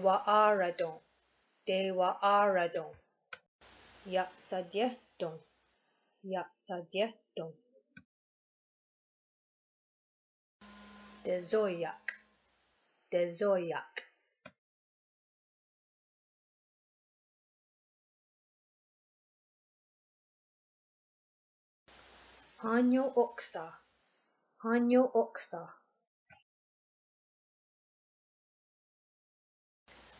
Dewa Aradon. Dewa Aradon. Ya Sadye Don. Ya Sadye Don. Dezoyak. Dezoyak. Hanyo Oksa. Hanyo Oksa.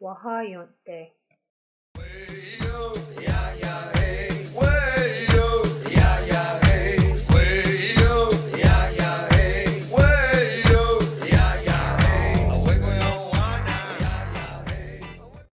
Wahayonte. Hey.